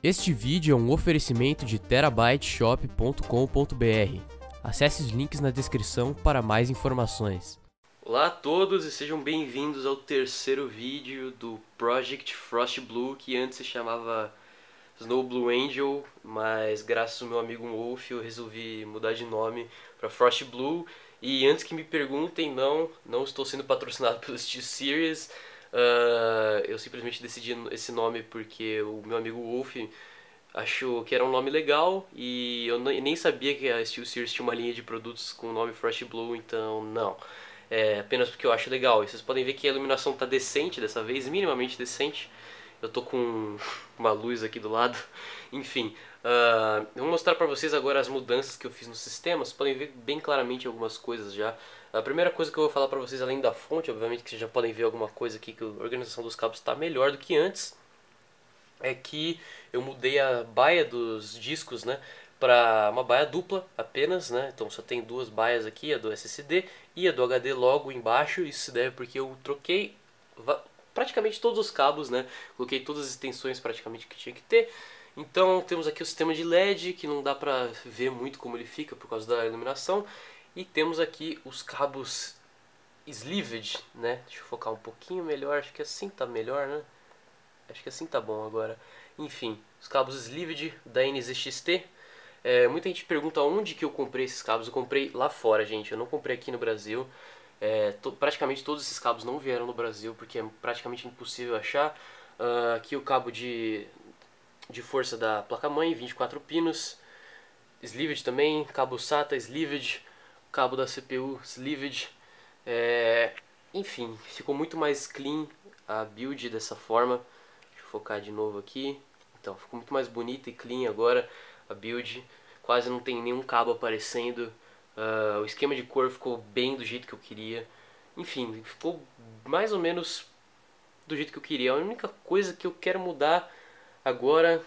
Este vídeo é um oferecimento de terabyteshop.com.br. Acesse os links na descrição para mais informações. Olá a todos e sejam bem-vindos ao terceiro vídeo do Project Frost Blue, que antes se chamava Snow Blue Angel, mas graças ao meu amigo Wolf eu resolvi mudar de nome para Frost Blue. E antes que me perguntem, não, não estou sendo patrocinado pelo Steel Series. Uh, eu simplesmente decidi esse nome porque o meu amigo Wolf achou que era um nome legal e eu nem sabia que a Steel Series tinha uma linha de produtos com o nome Fresh Blue, então não. É apenas porque eu acho legal. E vocês podem ver que a iluminação está decente dessa vez, minimamente decente. Eu tô com uma luz aqui do lado. Enfim, uh, eu vou mostrar para vocês agora as mudanças que eu fiz no sistema. Vocês podem ver bem claramente algumas coisas já. A primeira coisa que eu vou falar para vocês, além da fonte, obviamente que vocês já podem ver alguma coisa aqui que a organização dos cabos está melhor do que antes, é que eu mudei a baia dos discos, né, para uma baia dupla apenas, né? Então só tem duas baias aqui, a do SSD e a do HD logo embaixo. Isso se deve porque eu troquei praticamente todos os cabos, né? Coloquei todas as extensões praticamente que tinha que ter. Então temos aqui o sistema de LED que não dá pra ver muito como ele fica por causa da iluminação. E temos aqui os cabos sleeved, né? Deixa eu focar um pouquinho melhor, acho que assim tá melhor, né? Acho que assim tá bom agora. Enfim, os cabos sleeved da NZXT. É, muita gente pergunta onde que eu comprei esses cabos. Eu comprei lá fora, gente. Eu não comprei aqui no Brasil. É, to, praticamente todos esses cabos não vieram no Brasil porque é praticamente impossível achar. Uh, aqui o cabo de, de força da placa-mãe, 24 pinos. Sleeved também, cabo SATA sleeved cabo da CPU sleeved. É, enfim, ficou muito mais clean a build dessa forma. Deixa eu focar de novo aqui. Então, ficou muito mais bonita e clean agora a build. Quase não tem nenhum cabo aparecendo. Uh, o esquema de cor ficou bem do jeito que eu queria. Enfim, ficou mais ou menos do jeito que eu queria. A única coisa que eu quero mudar agora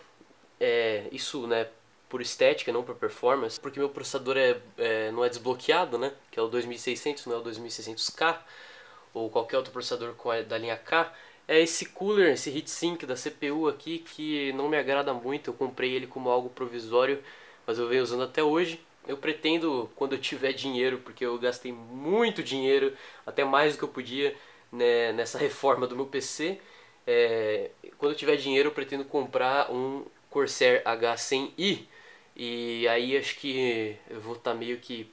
é isso, né? Por estética, não por performance, porque meu processador é, é, não é desbloqueado, né? Que é o 2600, não é o 2600K, ou qualquer outro processador da linha K. É esse cooler, esse heatsink da CPU aqui que não me agrada muito. Eu comprei ele como algo provisório, mas eu venho usando até hoje. Eu pretendo, quando eu tiver dinheiro, porque eu gastei muito dinheiro, até mais do que eu podia né, nessa reforma do meu PC. É, quando eu tiver dinheiro, eu pretendo comprar um Corsair H100i e aí acho que eu vou estar tá meio que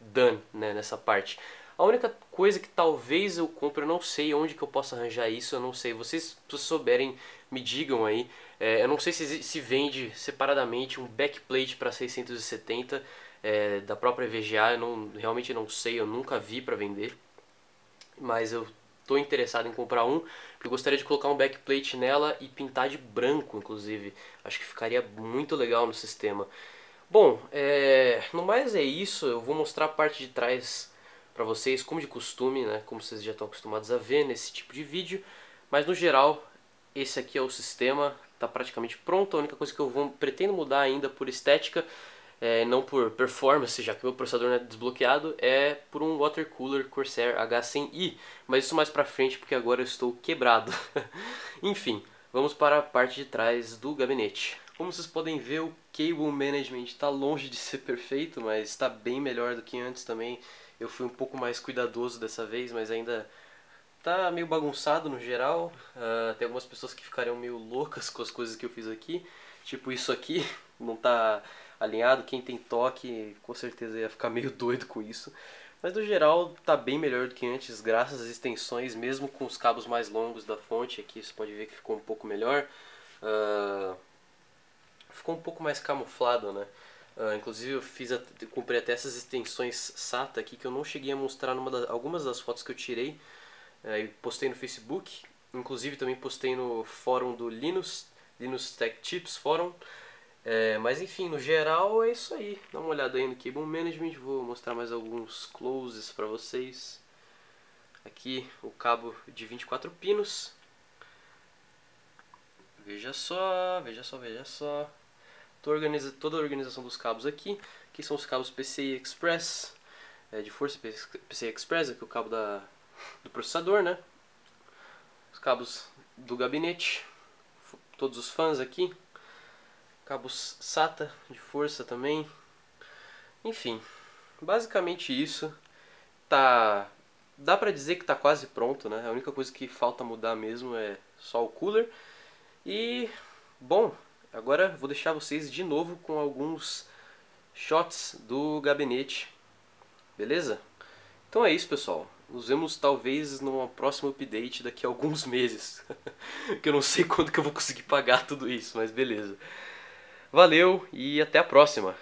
done né, nessa parte. A única coisa que talvez eu compre, eu não sei onde que eu posso arranjar isso, eu não sei. Vocês, se souberem, me digam aí. É, eu não sei se se vende separadamente um backplate para 670 é, da própria VGA, eu não, realmente não sei, eu nunca vi para vender. Mas eu estou interessado em comprar um, porque gostaria de colocar um backplate nela e pintar de branco, inclusive. Acho que ficaria muito legal no sistema. Bom, é, no mais é isso, eu vou mostrar a parte de trás para vocês, como de costume, né, como vocês já estão acostumados a ver nesse tipo de vídeo. Mas no geral, esse aqui é o sistema, está praticamente pronto. A única coisa que eu vou, pretendo mudar ainda por estética é, não por performance, já que meu processador não é desbloqueado, é por um water cooler Corsair H100i, mas isso mais pra frente porque agora eu estou quebrado. Enfim, vamos para a parte de trás do gabinete. Como vocês podem ver, o cable management está longe de ser perfeito, mas está bem melhor do que antes também. Eu fui um pouco mais cuidadoso dessa vez, mas ainda tá meio bagunçado no geral. Uh, tem algumas pessoas que ficariam meio loucas com as coisas que eu fiz aqui, tipo isso aqui, não tá alinhado. Quem tem toque com certeza ia ficar meio doido com isso. Mas no geral tá bem melhor do que antes, graças às extensões, mesmo com os cabos mais longos da fonte. Aqui você pode ver que ficou um pouco melhor. Uh, ficou um pouco mais camuflado, né? Uh, inclusive eu fiz, a, comprei até essas extensões SATA aqui que eu não cheguei a mostrar numa da, algumas das fotos que eu tirei uh, e postei no Facebook. Inclusive também postei no fórum do Linux, Linux Tech Tips Fórum. É, mas enfim, no geral é isso aí. Dá uma olhada aí no Cable Management, vou mostrar mais alguns closes para vocês. Aqui o cabo de 24 pinos. Veja só, veja só, veja só. Toda a organização dos cabos aqui. Aqui são os cabos PCI Express, é, de força PCI Express, aqui o cabo da, do processador, né? Os cabos do gabinete, todos os fãs aqui. Cabos SATA de força também. Enfim, basicamente isso. Tá, dá pra dizer que tá quase pronto, né? A única coisa que falta mudar mesmo é só o cooler. E, bom, agora vou deixar vocês de novo com alguns shots do gabinete. Beleza? Então é isso, pessoal. Nos vemos talvez numa próxima update daqui a alguns meses. que eu não sei quando que eu vou conseguir pagar tudo isso, mas beleza. Valeu e até a próxima.